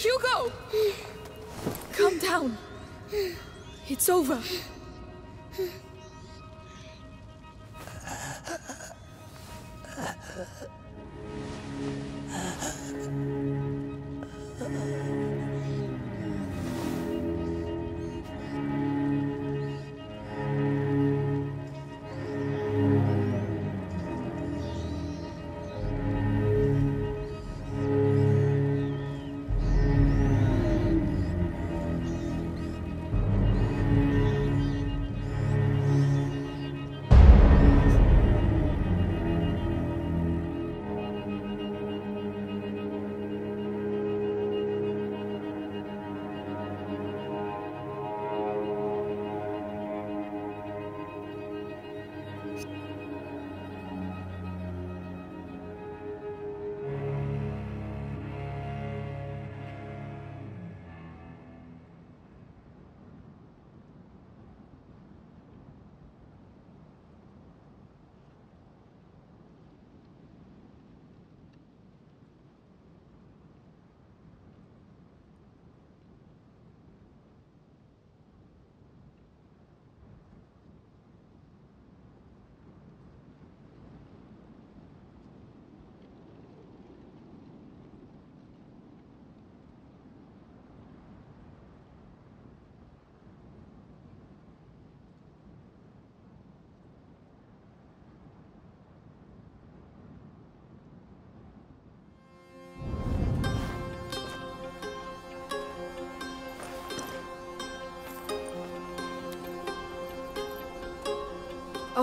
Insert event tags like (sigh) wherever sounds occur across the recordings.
Hugo! Calm down. It's over.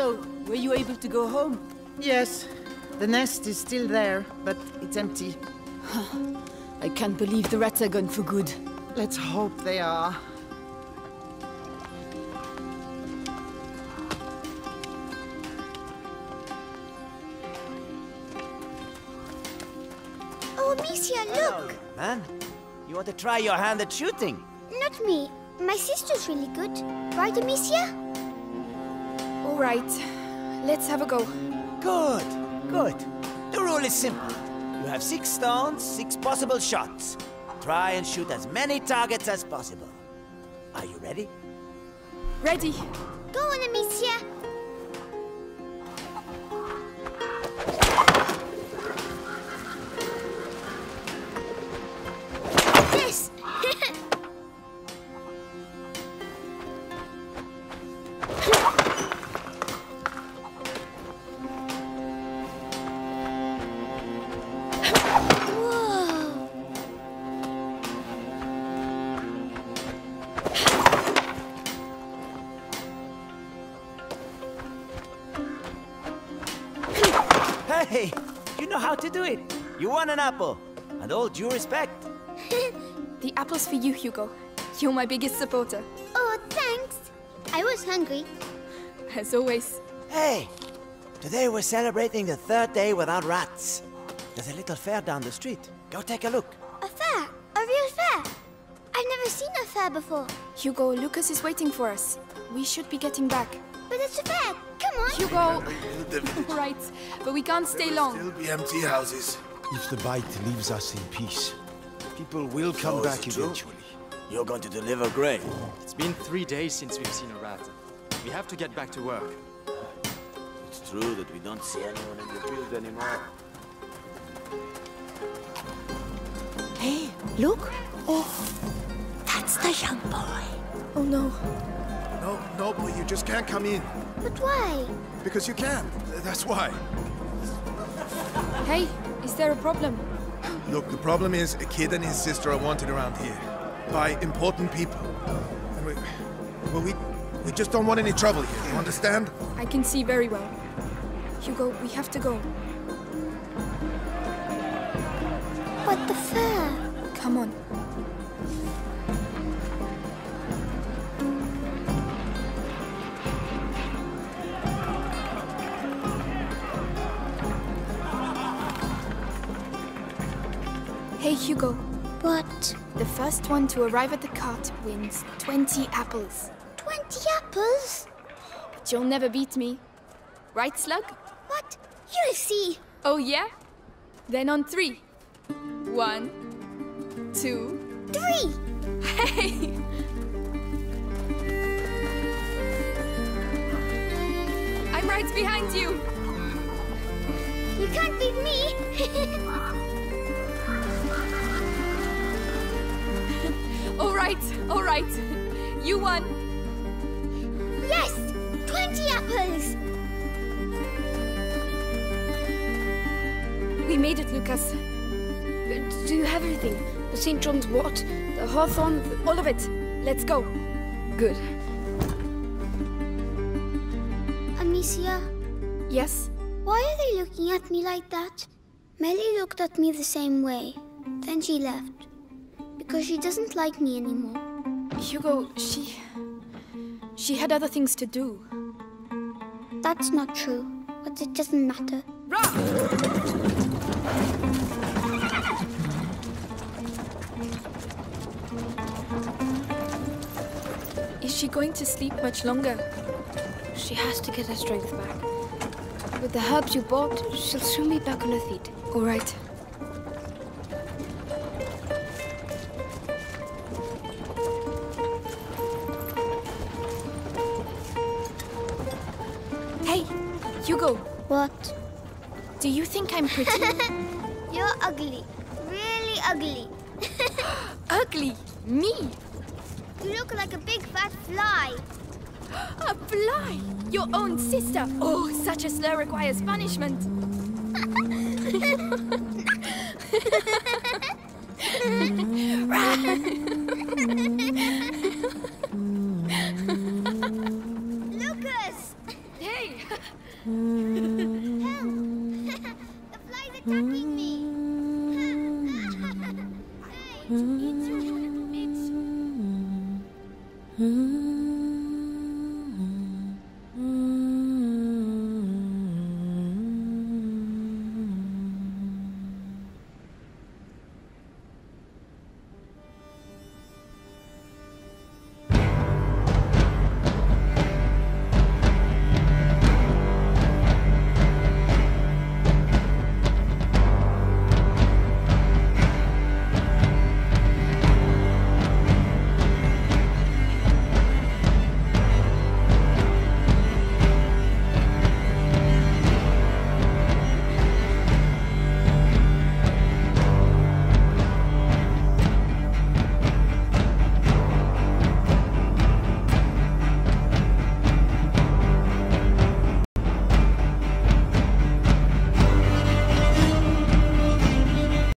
So, were you able to go home? Yes, the nest is still there, but it's empty. (sighs) I can't believe the rats are gone for good. Let's hope they are. Oh, Amicia, look! Man, you want to try your hand at shooting? Not me. My sister's really good. Right, Amicia? All right, let's have a go. Good, good. The rule is simple. You have six stones, six possible shots. Try and shoot as many targets as possible. Are you ready? Ready? Go on, Amicia. You won an apple. And all due respect. (laughs) The apple's for you, Hugo. You're my biggest supporter. Oh, thanks. I was hungry. As always. Hey, today we're celebrating the third day without rats. There's a little fair down the street. Go take a look. A fair? A real fair? I've never seen a fair before. Hugo, Lucas is waiting for us. We should be getting back. But it's a fair. Come on. Hugo! (laughs) (laughs) Right, but we can't stay will long. still be empty houses. If the bite leaves us in peace, People will come So back it true? eventually. You're going to deliver grain. It's been three days since we've seen a rat. We have to get back to work. It's true that we don't see anyone in the field anymore. Hey, look! Oh, that's the young boy. Oh no. No, no, boy, you just can't come in. But why? Because you can't. That's why. Hey, is there a problem? Look, the problem is a kid and his sister are wanted around here. By important people. And we, well, we, we just don't want any trouble here, you understand? I can see very well. Hugo, we have to go. But the fair. Come on. Hey Hugo, What? the first one to arrive at the cart wins 20 apples. 20 apples? But you'll never beat me. Right, Slug? What? You'll see. Oh yeah? Then on three. One, two, Three. Hey! I'm right behind you! You can't beat me. (laughs) right, all right. You won. yes! 20 apples. We made it, Lucas. Do you have everything? The St. John's wort, the hawthorn, all of it. Let's go. Good. Amicia, Yes? why are they looking at me like that? Mélie looked at me the same way. Then she left. Because she doesn't like me anymore. Hugo, she. She had other things to do. That's not true. But it doesn't matter. Is she going to sleep much longer? She has to get her strength back. With the herbs you bought, she'll soon be back on her feet. All right. Hugo, What? do you think I'm pretty? (laughs) You're ugly. Really ugly. (gasps) Ugly? Me? You look like a big fat fly. (gasps) A fly? Your own sister? Oh, such a slur requires punishment. (laughs) (laughs)